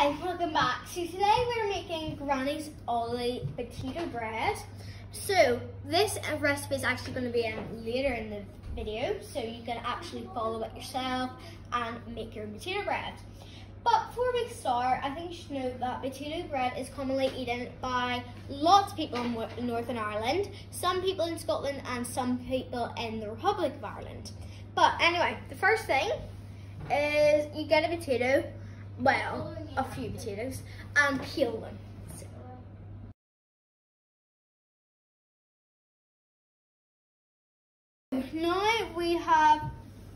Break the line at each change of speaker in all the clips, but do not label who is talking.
guys, welcome back. So today we're making Granny's Ollie potato bread. So this recipe is actually going to be in later in the video, so you can actually follow it yourself and make your potato bread. But before we start, I think you should know that potato bread is commonly eaten by lots of people in Northern Ireland, some people in Scotland and some people in the Republic of Ireland. But anyway, the first thing is you get a potato, well, a few potatoes, and peel them. Now we have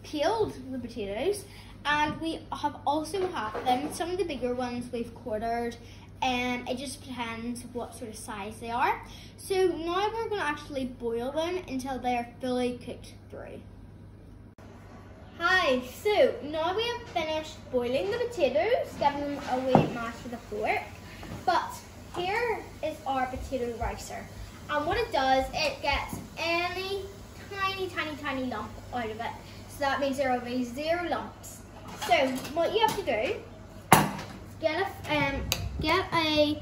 peeled the potatoes and we have also had them, some of the bigger ones we've quartered and it just depends what sort of size they are. So now we're going to actually boil them until they are fully cooked through. So now we have finished boiling the potatoes, giving them a wee mash with a fork. But here is our potato ricer. And what it does, it gets any tiny, tiny, tiny lump out of it. So that means there will be zero lumps. So what you have to do, get a, um, get a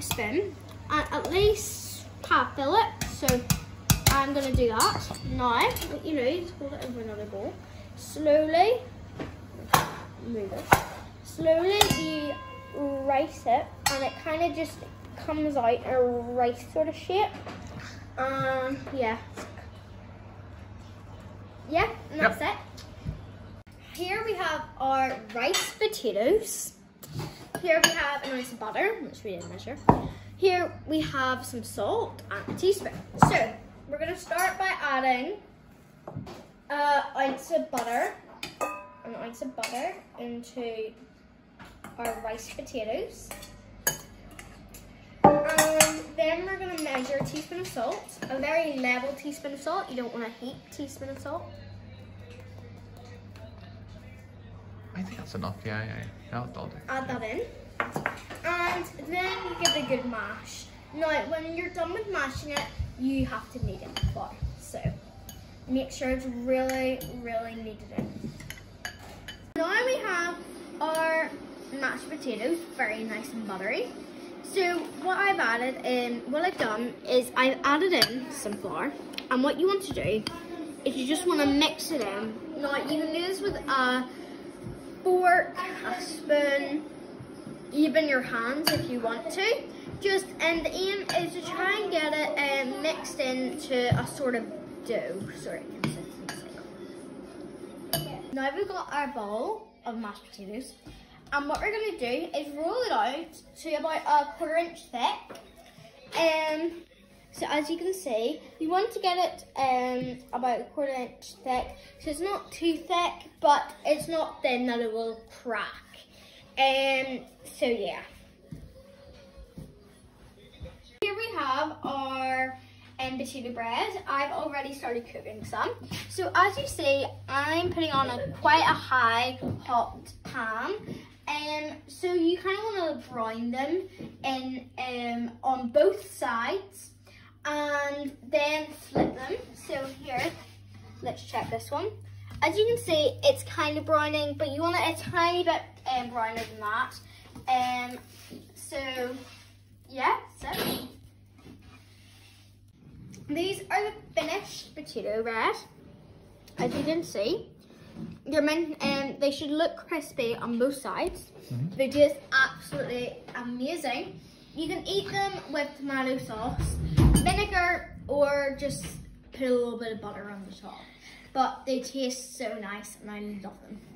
spoon and at least half fill it. So I'm gonna do that. Now, what you do is hold it over another bowl slowly move it. Slowly you rice it and it kind of just comes out a rice sort of shape. Um, yeah. Yeah, and that's yep. it. Here we have our rice potatoes. Here we have an ounce of butter, which we didn't measure. Here we have some salt and a teaspoon. So we're gonna start by adding uh, ounce of butter, an ounce of butter into our rice potatoes. And then we're going to measure a teaspoon of salt, a very level teaspoon of salt. You don't want a heap teaspoon of salt.
I think that's enough, yeah, yeah, yeah. That'll do.
Add that in. And then you give it a good mash. Now, when you're done with mashing it, you have to knead it bar. Make sure it's really, really kneaded in. Now we have our mashed potatoes, very nice and buttery. So what I've added in, what I've done is I've added in some flour. And what you want to do is you just want to mix it in. Now you can do this with a fork, a spoon, even your hands if you want to. Just, and the aim is to try and get it um, mixed into a sort of of consistency. Now we've got our bowl of mashed potatoes and what we're going to do is roll it out to about a quarter inch thick. Um, so as you can see we want to get it um, about a quarter inch thick. So it's not too thick but it's not thin that it will crack. Um, so yeah. Here we have our and potato bread. I've already started cooking some. So as you see, I'm putting on a quite a high hot pan. And so you kind of want to brown them in, um, on both sides and then flip them. So here, let's check this one. As you can see, it's kind of browning, but you want it a tiny bit um, browner than that. Um, so, yeah, so these are the finished potato bread, as you can see. They're meant, um, they should look crispy on both sides. Mm -hmm. They're just absolutely amazing. You can eat them with tomato sauce, vinegar, or just put a little bit of butter on the top. But they taste so nice and I love them.